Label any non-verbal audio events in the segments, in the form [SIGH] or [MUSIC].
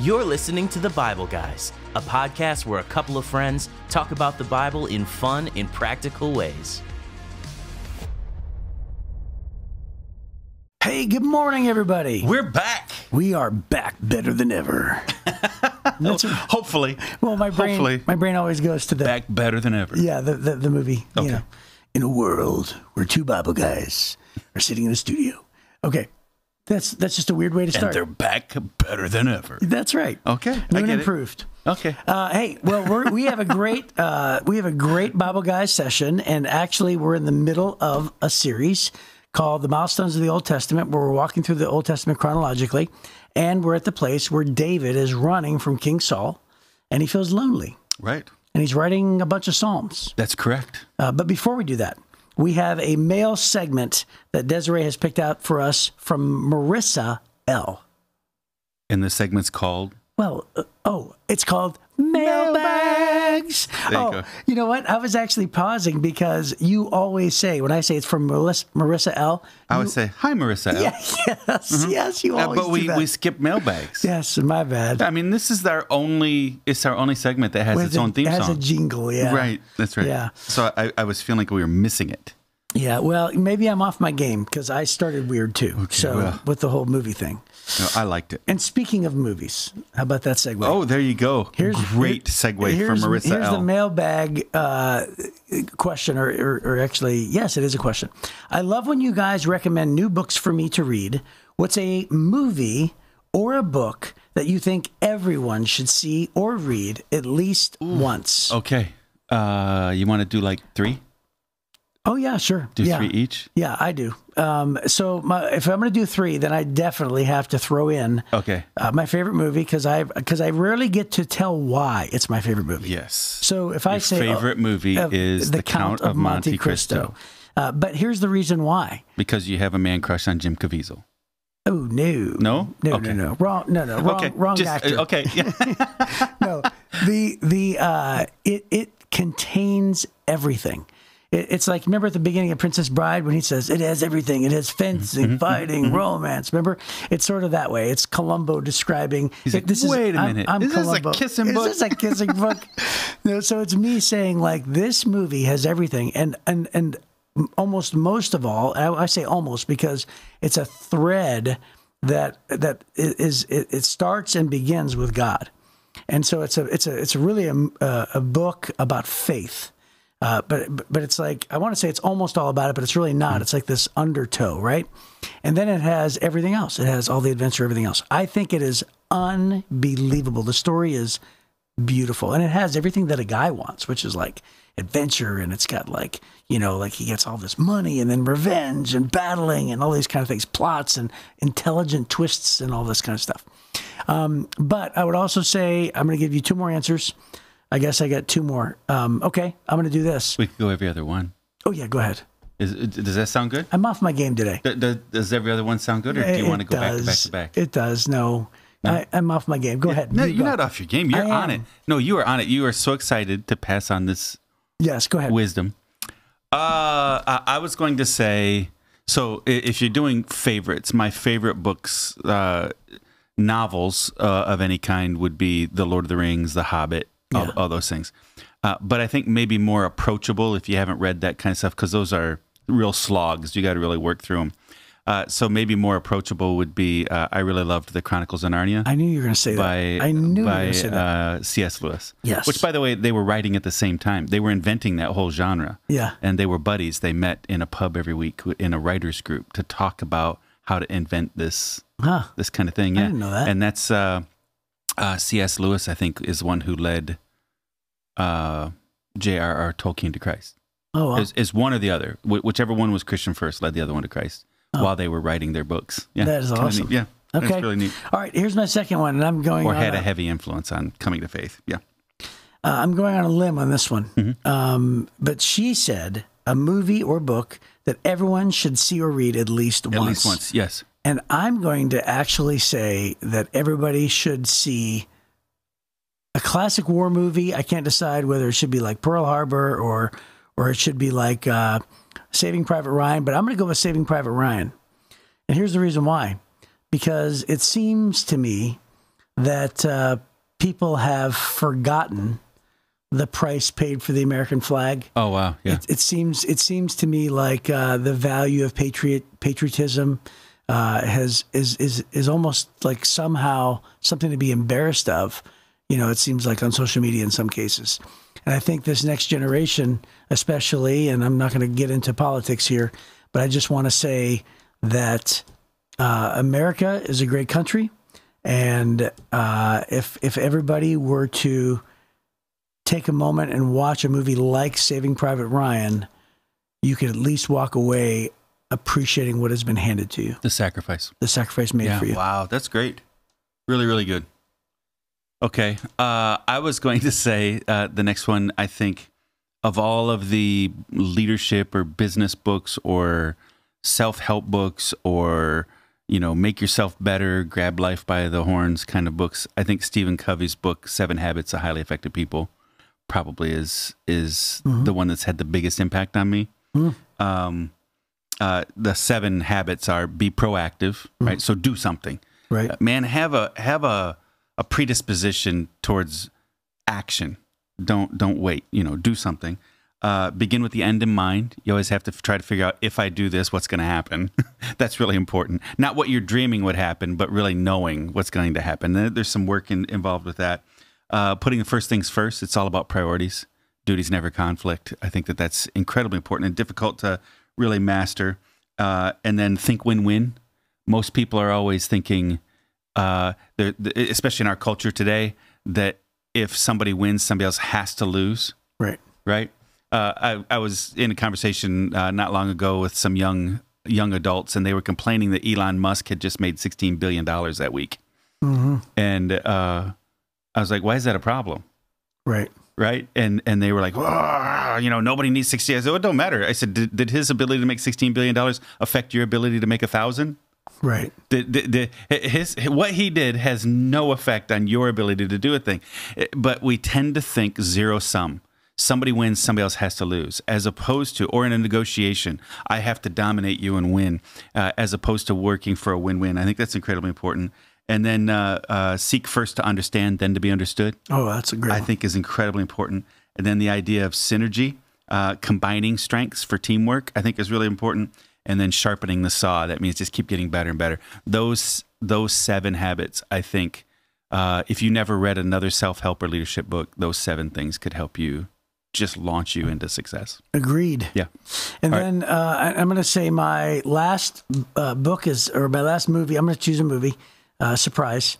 You're listening to The Bible Guys, a podcast where a couple of friends talk about the Bible in fun and practical ways. Hey, good morning, everybody. We're back. We are back better than ever. [LAUGHS] That's a- Hopefully. well, my brain, Hopefully. my brain always goes to the Back better than ever. yeah, the the, the movie. You Okay. know, in a world where two Bible guys are sitting in a studio. Okay, that's that's just a weird way to start. And they're back better than ever. That's right. Okay, I new and get it. improved. Okay. Uh, hey, well, we're, we have a great [LAUGHS] uh, we have a great Bible Guys session, and actually, we're in the middle of a series called "The Milestones of the Old Testament," where we're walking through the Old Testament chronologically, and we're at the place where David is running from King Saul, and he feels lonely, Right. and he's writing a bunch of psalms. That's correct. Uh, but before we do that, we have a mail segment that Desiree has picked out for us from Marissa L. And the segment's called Well, uh, oh, it's called mailbags. There you oh, go. you know what? I was actually pausing because you always say when I say it's from Melissa, Marissa L. I would say, Hi Marissa. L." Yeah, [LAUGHS] yes, yes, you Uh, always but do we, that. we skip mailbags. yes, my bad. I mean, this is our only it's our only segment that has With its a- own theme it has song. a jingle, yeah. Right. That's right. Yeah. So I, I was feeling like we were missing it. Yeah, well, maybe I'm off my game because I started weird too. so well. with the whole movie thing. No, I liked it. And speaking of movies, how about that segue? Oh, there you go. Here's Great segue here's, from Marissa Here's L. the mailbag uh, question, or, or, or actually, yes, it is a question. I love when you guys recommend new books for me to read. What's a movie or a book that you think everyone should see or read at least once? okay. Uh, you want to do like three? Oh yeah, sure. Do yeah. three each? Yeah, I do. Um, so my, if I'm going to do three, then I definitely have to throw in Okay. uh, my favorite movie because I because I rarely get to tell why it's my favorite movie. Yes. So if I Your say oh, favorite movie of is The Count of Monte Cristo. Uh, but here's the reason why. Because you have a man crush on Jim Caviezel. Oh no, No? no, Okay. no, no, wrong, no, no, wrong, okay. wrong just, actor. uh, Okay. Yeah. [LAUGHS] [LAUGHS] no, the the uh, it it contains everything. It, it's like remember at the beginning of Princess Bride when he says it has everything. It has fencing, Mm-hmm. fighting, romance. Remember, it's sort of that way. It's Columbo describing. He's like, this "Wait a I'm- minute. I'm Is this a Columbo. kissing Is book?" this a kissing book? [LAUGHS] no, so it's me saying like this movie has everything, and and and almost most of all, I, I say almost because it's a thread that that is it, it starts and begins with God, and so it's a it's a it's really a, a, a book about faith. Uh, but but it's like I want to say it's almost all about it, but it's really not. It's like this undertow, right? And then it has everything else. It has all the adventure, everything else. I think it is unbelievable. The story is beautiful, and it has everything that a guy wants, which is like adventure, and it's got like you know, like he gets all this money, and then revenge, and battling, and all these kind of things, plots, and intelligent twists, and all this kind of stuff. Um, but I would also say I'm going to give you two more answers. I guess I got two more. Um, okay, I'm going to do this. we could go every other one. Oh yeah, go ahead. Is, does that sound good? I'm off my game today. Does, does, does every other one sound good, or do you It want to go back to back to back? It does. No, I, I'm off my game. Go ahead. No, You you're go. not off your game. You're on it. No, you are on it. You are so excited to pass on this Yes, go ahead. wisdom. Uh, I, I was going to say so. If you're doing favorites, my favorite books, uh, novels uh, of any kind, would be The Lord of the Rings, The Hobbit, all, Yeah. all those things. Uh, but I think maybe more approachable if you haven't read that kind of stuff, because those are real slogs. You got to really work through them. Uh, so maybe more approachable would be. Uh, I really loved The Chronicles of Narnia I knew you were going to say by that. I knew you were going to say that. uh, C.S. Lewis. Yes. Which, by the way, they were writing at the same time. They were inventing that whole genre. Yeah. And they were buddies. They met in a pub every week in a writers group to talk about how to invent this Huh. this kind of thing. Yeah. I didn't know that. And that's uh, C.S. Lewis. I think is one who led uh, J.R.R. Tolkien to Christ. Oh, well, Is, one or the other. Wh- whichever one was Christian first led the other one to Christ while they were writing their books. Yeah. Oh. That is awesome. neat. Yeah. Okay. That's really neat. all right. Here's my second one, and I'm going. Or had a- a heavy influence on coming to faith. Yeah. uh, I'm going on a limb on this one. Mm-hmm. Um, but she said a movie or book that everyone should see or read at least At once. least once. Yes. And I'm going to actually say that everybody should see a classic war movie. I can't decide whether it should be like Pearl Harbor or or it should be like uh, Saving Private Ryan, but I'm going to go with Saving Private Ryan. And here's the reason why. Because it seems to me that uh, people have forgotten the price paid for the American flag. Oh wow, yeah. It, it seems it seems to me like uh, the value of patriot patriotism uh, has is is is almost like somehow something to be embarrassed of. You know, it seems like on social media in some cases, and I think this next generation, especially, and I'm not going to get into politics here, but I just want to say that uh, America is a great country, and uh, if if everybody were to take a moment and watch a movie like Saving Private Ryan, you could at least walk away appreciating what has been handed to you, The sacrifice. the sacrifice made Yeah. for you. Wow, that's great. Really, really good. Okay. Uh, I was [LAUGHS] going to say uh, the next one, I think, of all of the leadership or business books or self help books or, you know, make yourself better, grab life by the horns kind of books, I think Stephen Covey's book, Seven Habits of Highly Effective People, probably is is the one that's had the biggest impact on me. Um, uh, the seven habits are be proactive, right? So do something. Right. Uh, man have a have a a predisposition towards action. Don't don't wait you know do something. Uh, begin with the end in mind. You always have to try to figure out if i do this what's going to happen? [LAUGHS] That's really important. Not what you're dreaming would happen but really knowing what's going to happen. There's some work in, involved with that. Uh, putting the first things first it's all about priorities. Duties never conflict. I think that that's incredibly important and difficult to really master uh, and then think win-win most people are always thinking, uh, they're- th- especially in our culture today, that if somebody wins, somebody else has to lose, Right. right? Uh, I, I was in a conversation uh, not long ago with some young young adults, and they were complaining that Elon Musk had just made sixteen billion dollars that week, and uh, I was like, "Why is that a problem?" Right. Right? And and they were like, "Ah, you know, nobody needs sixty. I said, well, it don't matter. I said, did, did his ability to make sixteen billion dollars affect your ability to make a thousand? Right. The, the, the, his what he did has no effect on your ability to do a thing, Eh, but we tend to think zero sum. Somebody wins, somebody else has to lose, as opposed to, or in a negotiation, I have to dominate you and win, uh, as opposed to working for a win-win. I think that's incredibly important. And then uh, uh, seek first to understand, then to be understood. Oh, that's a great I one. think is incredibly important. And then the idea of synergy, uh, combining strengths for teamwork, I think is really important. And then sharpening the saw. That means just keep getting better and better. Those those seven habits, I think, uh, if you never read another self help or leadership book, those seven things could help you just launch you into success. Agreed. Yeah. And All right. then uh, I- I'm going to say my last uh, book is, or my last movie. I'm going to choose a movie. Uh, surprise.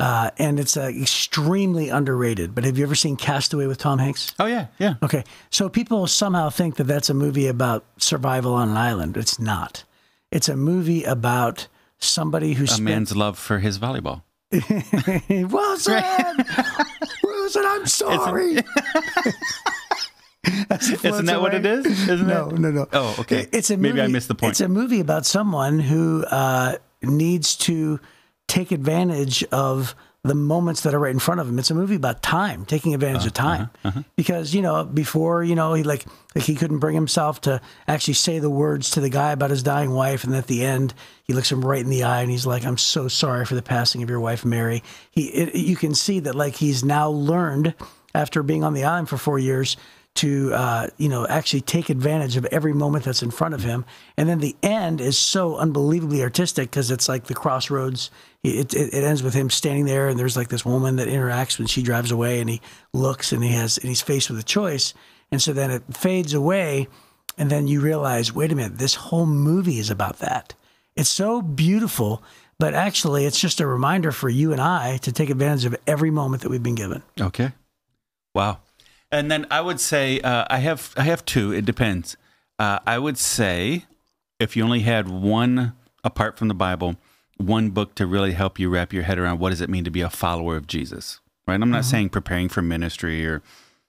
Uh, and it's uh, extremely underrated. But have you ever seen Castaway with Tom Hanks? Oh yeah, yeah. Okay, so people somehow think that that's a movie about survival on an island. It's not. It's a movie about somebody who's A spent. man's love for his volleyball. [LAUGHS] Wilson, [LAUGHS] Wilson, I'm sorry. [LAUGHS] Isn't that what it is? Isn't No, it? no, no. Oh, okay. It's a Maybe I movie- missed the point. It's a movie about someone who uh, needs to take advantage of the moments that are right in front of him. It's a movie about time, taking advantage of Uh-huh, time. Because you know, before you know, he like like he couldn't bring himself to actually say the words to the guy about his dying wife, and at the end, he looks him right in the eye and he's like, "I'm so sorry for the passing of your wife, Mary." He, it, you can see that like he's now learned after being on the island for four years to uh, you know actually take advantage of every moment that's in front of him. And then the end is so unbelievably artistic because it's like the crossroads. It, it, it ends with him standing there and there's like this woman that interacts when she drives away and he looks and he has and he's faced with a choice. And so then it fades away and then you realize wait a minute this whole movie is about that. It's so beautiful but actually it's just a reminder for you and i to take advantage of every moment that we've been given. Okay. Wow. And then I would say uh, I have I have two. It depends. Uh, I would say if you only had one apart from the Bible, one book to really help you wrap your head around what does it mean to be a follower of Jesus. Right. I'm not saying preparing for ministry or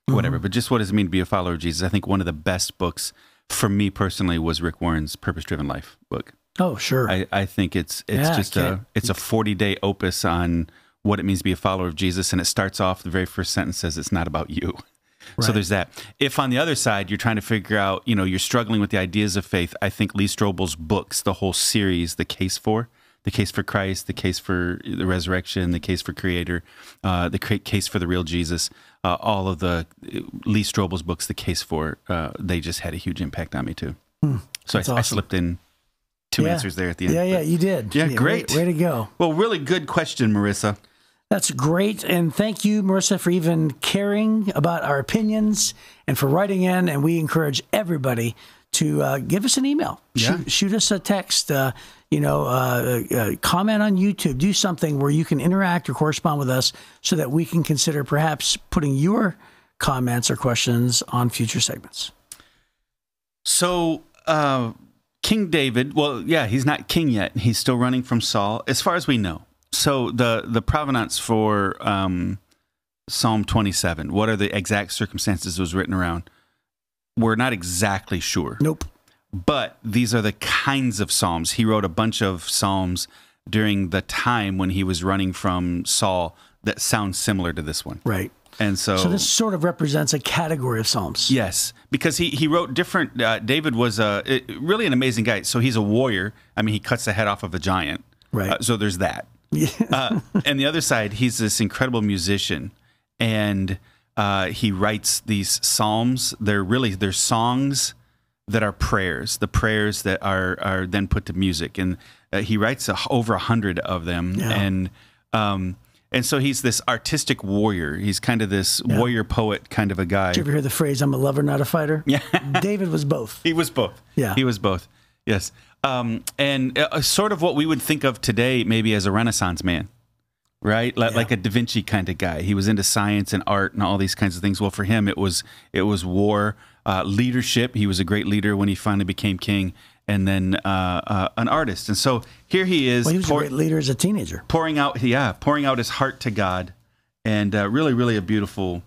whatever, but just what does it mean to be a follower of Jesus? I think one of the best books for me personally was Rick Warren's Purpose Driven Life book. oh sure I, I think it's it's Yeah, just a it's a forty day opus on what it means to be a follower of Jesus, and it starts off the very first sentence says it's not about you. So there's that. If on the other side you're trying to figure out, you know, you're struggling with the ideas of faith, I think Lee Strobel's books, the whole series, The Case for, the case for Christ, the case for the resurrection, the case for Creator, uh, the case for the real Jesus. Uh, all of the Lee Strobel's books, the case for, uh, they just had a huge impact on me too. Hmm, so I, awesome. I, slipped in two yeah. answers there at the end. Yeah, yeah, you did. Yeah, great. Way, way to go. Well, really good question, Marissa. That's great. And thank you, Marissa, for even caring about our opinions and for writing in. And we encourage everybody to uh, give us an email, Yeah. shoot, shoot us a text, uh, you know, uh, uh, comment on YouTube, do something where you can interact or correspond with us so that we can consider perhaps putting your comments or questions on future segments. So, uh, King David, well, yeah, he's not king yet. He's still running from Saul, as far as we know. So, the, the provenance for um, Psalm 27, what are the exact circumstances it was written around? We're not exactly sure. Nope. But these are the kinds of Psalms. He wrote a bunch of Psalms during the time when he was running from Saul that sound similar to this one. Right. And so, So this sort of represents a category of Psalms. Yes, because he, he wrote different. Uh, David was a it- really an amazing guy. So he's a warrior. I mean, he cuts the head off of a giant. Right. Uh, so there's that. Uh, and the other side, he's this incredible musician, and uh, he writes these psalms. They're really they're songs that are prayers. The prayers that are are then put to music, and uh, he writes a, over a hundred of them. Yeah. And um, and so he's this artistic warrior. He's kind of this warrior poet kind of a guy. Did you ever hear the phrase, I'm a lover, not a fighter? Yeah. [LAUGHS] David was both. He was both. Yeah. He was both. Yes. Um, and uh, sort of what we would think of today, maybe as a Renaissance man, right? Like, Yeah. like a Da Vinci kind of guy. He was into science and art and all these kinds of things. Well, for him, it was it was war, uh, leadership. He was a great leader when he finally became king, and then uh, uh, an artist. And so here he is, Well, he was pour- a great leader as a teenager. pouring out, yeah, pouring out his heart to God, and uh, really, really a beautiful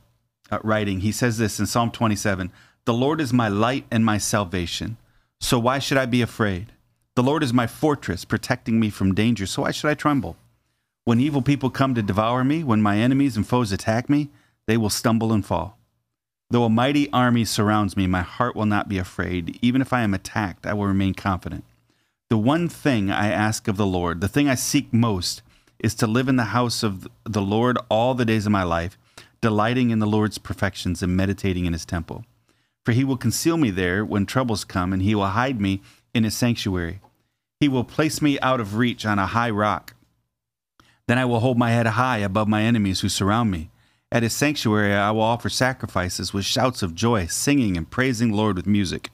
uh, writing. He says this in Psalm 27: "The Lord is my light and my salvation, so why should I be afraid? The Lord is my fortress, protecting me from danger. So why should I tremble? When evil people come to devour me, when my enemies and foes attack me, they will stumble and fall." Though a mighty army surrounds me, my heart will not be afraid. Even if I am attacked, I will remain confident. The one thing I ask of the Lord, the thing I seek most, is to live in the house of the Lord all the days of my life, delighting in the Lord's perfections and meditating in his temple. For he will conceal me there when troubles come, and he will hide me in his sanctuary. He will place me out of reach on a high rock. Then I will hold my head high above my enemies who surround me. At his sanctuary I will offer sacrifices with shouts of joy, singing and praising Lord with music.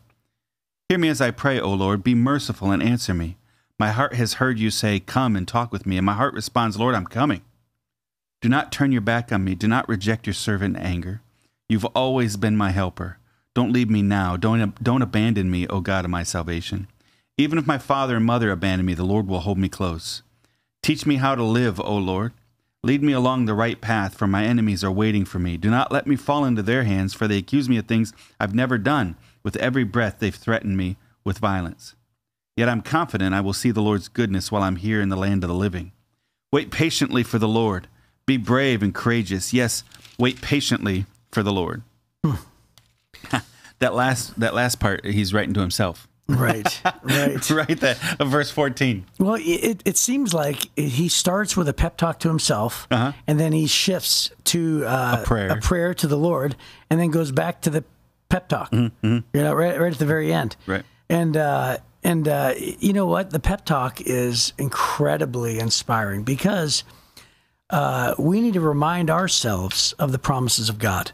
Hear me as I pray, O Lord. Be merciful and answer me. My heart has heard you say, Come and talk with me. And my heart responds, Lord, I'm coming. Do not turn your back on me. Do not reject your servant in anger. You've always been my helper. Don't leave me now. Don't, don't abandon me, O God of my salvation. Even if my father and mother abandon me, the Lord will hold me close. Teach me how to live, O Lord. Lead me along the right path, for my enemies are waiting for me. Do not let me fall into their hands, for they accuse me of things I've never done. With every breath, they've threatened me with violence. Yet I'm confident I will see the Lord's goodness while I'm here in the land of the living. Wait patiently for the Lord. Be brave and courageous. Yes, wait patiently for the Lord. [LAUGHS] that last that last part, he's writing to himself. Right, right. [LAUGHS] right, that uh, verse fourteen. Well, it, it seems like he starts with a pep talk to himself, Uh-huh. and then he shifts to uh, A prayer. a prayer to the Lord, and then goes back to the pep talk. You know, right, right at the very end. Mm-hmm, Right. And uh, and uh, you know what? The pep talk is incredibly inspiring because uh, we need to remind ourselves of the promises of God.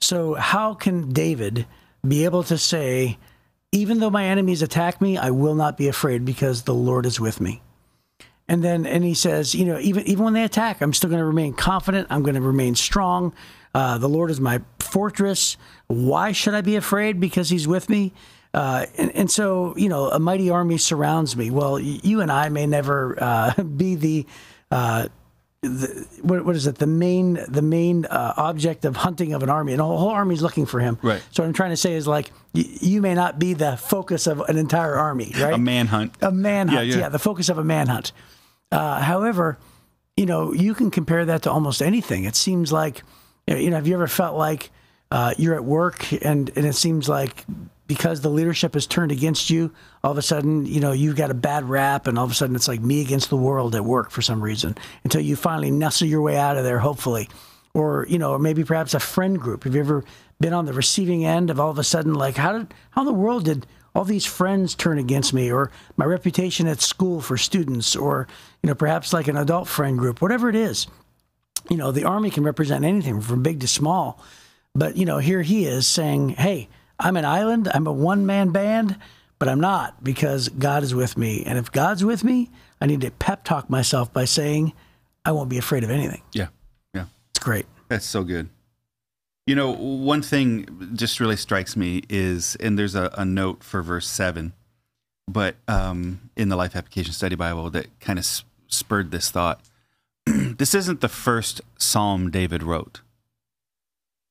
So how can David be able to say, even though my enemies attack me, I will not be afraid because the Lord is with me? And then, and he says, you know, even even when they attack, I'm still going to remain confident. I'm going to remain strong. Uh, the Lord is my fortress. Why should I be afraid? Because He's with me. Uh, and, and so, you know, a mighty army surrounds me. Well, you and I may never uh, [LAUGHS] be the, uh, the what, what is it? The main the main uh, object of hunting of an army, and the whole, whole army's looking for him. Right. So what I'm trying to say is like y- you may not be the focus of an entire army, right? A manhunt. a manhunt. Yeah, Yeah, yeah. the focus of a manhunt. Uh, however, you know, you can compare that to almost anything. It seems like, you know, have you ever felt like uh, you're at work and, and it seems like because the leadership has turned against you, all of a sudden, you know, you've got a bad rap, and all of a sudden it's like me against the world at work for some reason until you finally nestle your way out of there, hopefully. Or, you know, or maybe perhaps a friend group. Have you ever been on the receiving end of all of a sudden, like, how did, how in the world did all these friends turn against me or my reputation at school for students or, you know, perhaps like an adult friend group, whatever it is? You know, the army can represent anything from big to small. But, you know, here he is saying, hey, I'm an island, I'm a one man band, but I'm not because God is with me. And if God's with me, I need to pep talk myself by saying, I won't be afraid of anything. Yeah. Yeah. It's great. That's so good. You know, one thing just really strikes me is, and there's a, a note for verse seven, but um, in the Life Application Study Bible that kind of spurred this thought. [CLEARS THROAT] this isn't the first psalm David wrote,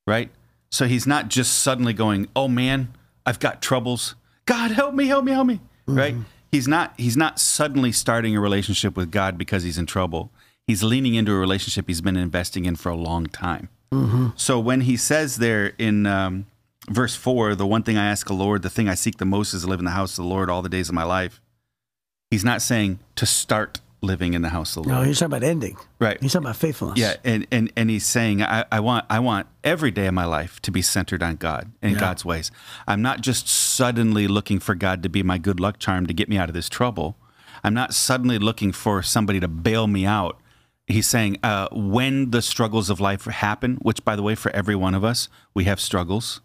right? So he's not just suddenly going, "Oh man, I've got troubles. God, help me, help me, help me." Mm-hmm. Right? He's not he's not suddenly starting a relationship with God because he's in trouble. He's leaning into a relationship he's been investing in for a long time. Mm-hmm. So when he says there in um, verse 4, the one thing I ask the Lord, the thing I seek the most is to live in the house of the Lord all the days of my life. He's not saying to start living in the house of the Lord. No, he's talking about ending. Right. He's talking about faithfulness. Yeah, and and, and he's saying I, I want I want every day of my life to be centered on God and yeah. God's ways. I'm not just suddenly looking for God to be my good luck charm to get me out of this trouble. I'm not suddenly looking for somebody to bail me out. He's saying uh, when the struggles of life happen, which by the way, for every one of us, we have struggles,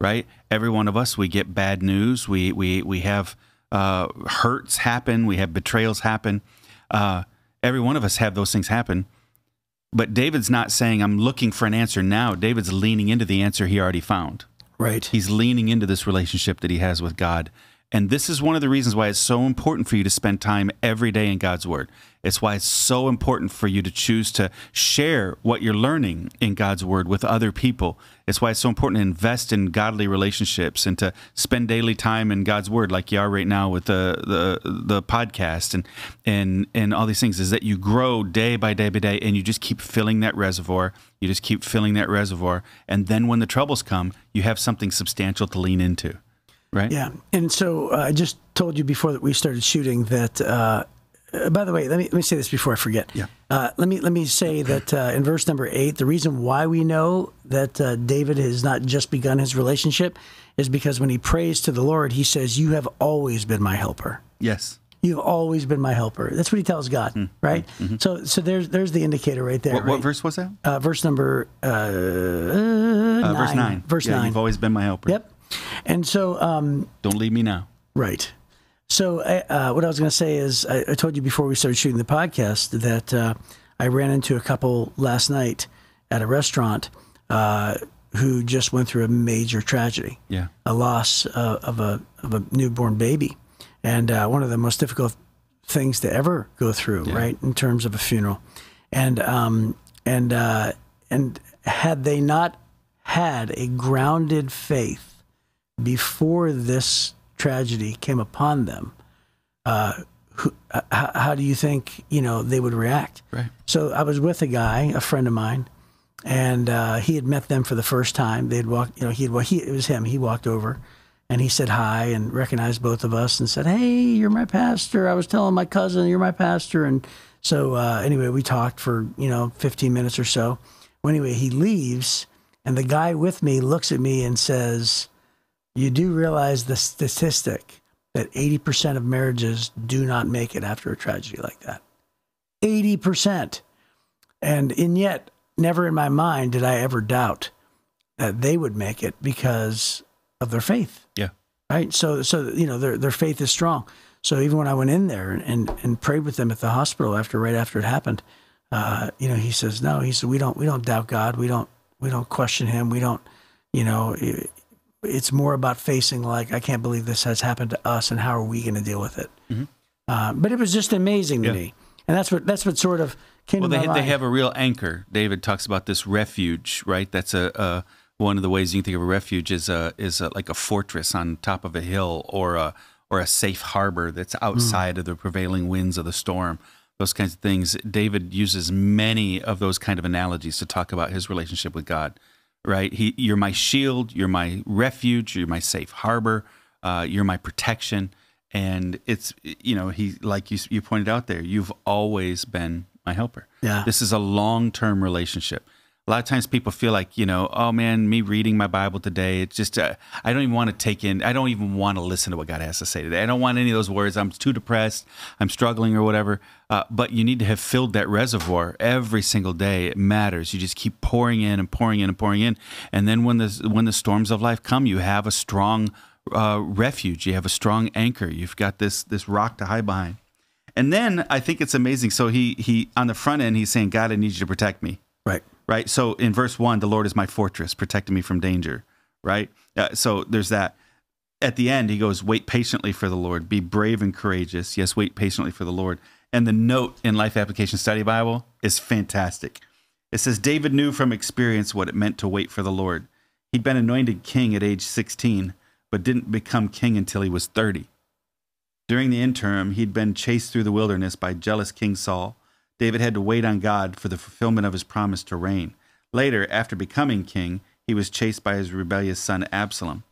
right? Every one of us, we get bad news. We we we have uh, hurts happen. We have betrayals happen uh, every one of us have those things happen. But David's not saying, I'm looking for an answer now. David's leaning into the answer he already found. Right. He's leaning into this relationship that he has with God. And this is one of the reasons why it's so important for you to spend time every day in God's Word. It's why it's so important for you to choose to share what you're learning in God's Word with other people. It's why it's so important to invest in godly relationships and to spend daily time in God's Word, like you are right now with the the, the podcast and and and all these things. Is that you grow day by day by day, and you just keep filling that reservoir. You just keep filling that reservoir, and then when the troubles come, you have something substantial to lean into right? Yeah. And so uh, I just told you before that we started shooting that. Uh, uh, by the way, let me let me say this before I forget. Yeah. Uh, let me let me say that uh, in verse number eight, the reason why we know that uh, David has not just begun his relationship is because when he prays to the Lord, he says, "You have always been my helper." Yes. You've always been my helper. That's what he tells God, mm-hmm. right? Mm-hmm. So, so there's there's the indicator right there. What, right? what verse was that? verse number nine. Verse nine. Verse yeah, nine. You've always been my helper. Yep. And so, um, don't leave me now. Right. So, uh, what I was going to say is, I, I, told you before we started shooting the podcast that uh, I ran into a couple last night at a restaurant uh, who just went through a major tragedy. Yeah. A loss uh, of a of a newborn baby, and uh, one of the most difficult things to ever go through, yeah. right, in terms of a funeral, and um, and uh, and had they not had a grounded faith before this tragedy came upon them, uh, who, uh, how, how, do you think you know they would react? Right. So I was with a guy, a friend of mine, and uh, he had met them for the first time. They had walked, you know, he had well, he it was him. He walked over, and he said hi and recognized both of us and said, "Hey, you're my pastor." I was telling my cousin, "You're my pastor," and so uh, anyway, we talked for you know 15 minutes or so. Well, anyway, he leaves, and the guy with me looks at me and says you do realize the statistic that 80% of marriages do not make it after a tragedy like that. 80%. And in yet, never in my mind did I ever doubt that they would make it because of their faith. Yeah. Right. So, so you know, their their faith is strong. So even when I went in there and and prayed with them at the hospital after right after it happened, uh, you know, he says, no, he said, we don't we don't doubt God. We don't we don't question Him. We don't, you know, it's more about facing like I can't believe this has happened to us, and how are we going to deal with it? Mm-hmm. Uh, but it was just amazing to me, and that's what that's what sort of came well, to they, they have a real anchor. David talks about this refuge, right? That's a, a one of the ways you can think of a refuge is a is a, like a fortress on top of a hill, or a or a safe harbor that's outside mm. of the prevailing winds of the storm. Those kinds of things. David uses many of those kind of analogies to talk about his relationship with God. Right? He, you're my shield, you're my refuge, you're my safe harbor, uh, you're my protection, and it's you know he like you you pointed out there, you've always been my helper. Yeah. this is a long term relationship. A lot of times people feel like you know, oh man, me reading my Bible today, it's just uh, I don't even want to take in, I don't even want to listen to what God has to say today. I don't want any of those words. I'm too depressed. I'm struggling or whatever. Uh, but you need to have filled that reservoir every single day. It matters. You just keep pouring in and pouring in and pouring in, and then when the when the storms of life come, you have a strong uh, refuge. You have a strong anchor. You've got this this rock to hide behind. And then I think it's amazing. So he he on the front end he's saying, God, I need you to protect me. Right. Right. So in verse one, the Lord is my fortress, protecting me from danger. Right. Uh, so there's that. At the end, he goes, wait patiently for the Lord. Be brave and courageous. Yes, wait patiently for the Lord. And the note in Life Application Study Bible is fantastic. It says David knew from experience what it meant to wait for the Lord. He'd been anointed king at age 16, but didn't become king until he was 30. During the interim, he'd been chased through the wilderness by jealous King Saul. David had to wait on God for the fulfillment of his promise to reign. Later, after becoming king, he was chased by his rebellious son Absalom.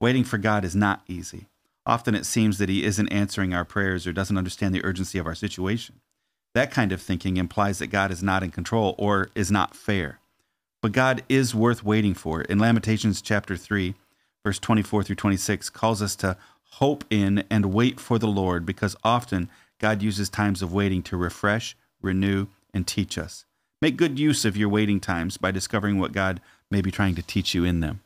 Waiting for God is not easy. Often it seems that he isn't answering our prayers or doesn't understand the urgency of our situation. That kind of thinking implies that God is not in control or is not fair. But God is worth waiting for. In Lamentations chapter 3, verse 24 through 26 calls us to hope in and wait for the Lord because often God uses times of waiting to refresh, renew, and teach us. Make good use of your waiting times by discovering what God may be trying to teach you in them.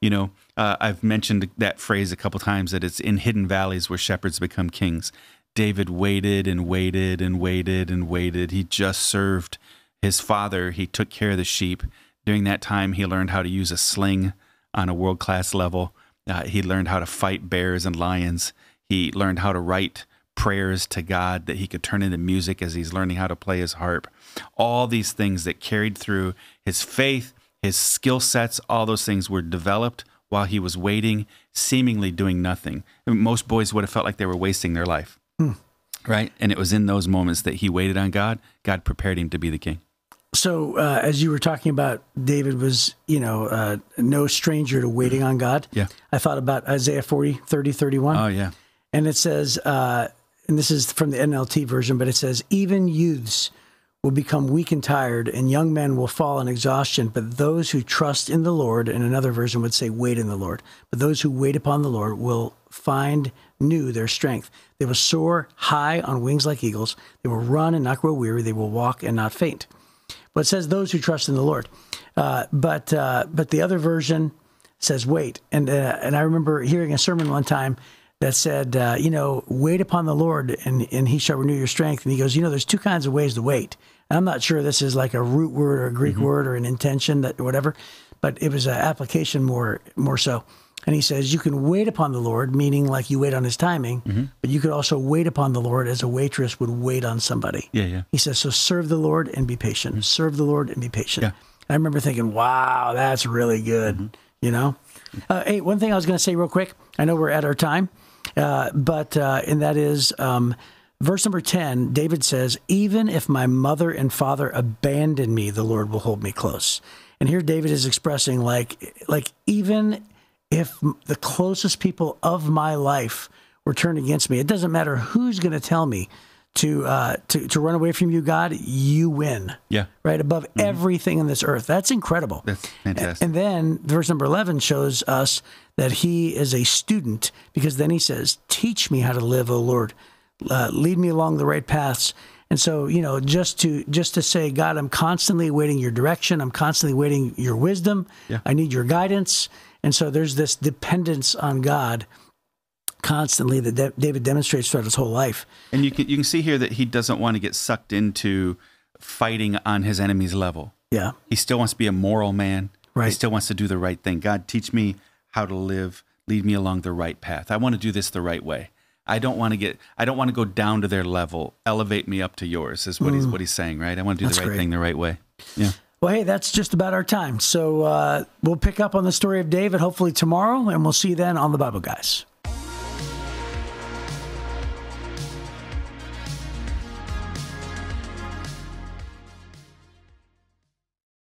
You know, uh, I've mentioned that phrase a couple times that it's in hidden valleys where shepherds become kings. David waited and waited and waited and waited. He just served his father. He took care of the sheep. During that time, he learned how to use a sling on a world class level. Uh, he learned how to fight bears and lions. He learned how to write prayers to God that he could turn into music as he's learning how to play his harp. All these things that carried through his faith, his skill sets, all those things were developed while he was waiting, seemingly doing nothing. Most boys would have felt like they were wasting their life. Right? And it was in those moments that he waited on God. God prepared him to be the king. So, uh, as you were talking about, David was, you know, uh, no stranger to waiting on God. Yeah. I thought about Isaiah 40, 30, 31. Oh, yeah. And it says, uh, and this is from the NLT version, but it says, even youths will become weak and tired, and young men will fall in exhaustion. But those who trust in the Lord, and another version would say, wait in the Lord. But those who wait upon the Lord will find new their strength. They will soar high on wings like eagles. They will run and not grow weary. They will walk and not faint. But it says those who trust in the Lord. Uh, but uh, but the other version says wait. And uh, and I remember hearing a sermon one time that said, uh, you know, wait upon the Lord and, and he shall renew your strength. And he goes, you know, there's two kinds of ways to wait. And I'm not sure this is like a root word or a Greek word or an intention that whatever, but it was an application more more so. And he says you can wait upon the Lord, meaning like you wait on his timing, but you could also wait upon the Lord as a waitress would wait on somebody. Yeah, yeah. He says, so serve the Lord and be patient. Serve the Lord and be patient. Yeah. And I remember thinking, wow, that's really good. You know? Uh, hey, one thing I was going to say real quick. I know we're at our time, uh, but, uh, and that is um, verse number 10. David says, even if my mother and father abandon me, the Lord will hold me close. And here David is expressing like, like even if the closest people of my life were turned against me, it doesn't matter who's going to tell me to, uh, to to run away from you, God. You win. Yeah. Right above everything in this earth. That's incredible. That's fantastic. And then verse number 11 shows us that he is a student because then he says, Teach me how to live, O Lord. Uh, lead me along the right paths. And so, you know, just to just to say, God, I'm constantly waiting your direction. I'm constantly waiting your wisdom. Yeah. I need your guidance. And so there's this dependence on God constantly that David demonstrates throughout his whole life. And you can you can see here that he doesn't want to get sucked into fighting on his enemy's level. Yeah. He still wants to be a moral man. Right. He still wants to do the right thing. God, teach me how to live. Lead me along the right path. I want to do this the right way. I don't want to get. I don't want to go down to their level. Elevate me up to yours. Is what he's what he's saying, right? I want to do That's the right great. thing the right way. Yeah. Well, hey, that's just about our time. So uh, we'll pick up on the story of David hopefully tomorrow, and we'll see you then on the Bible Guys.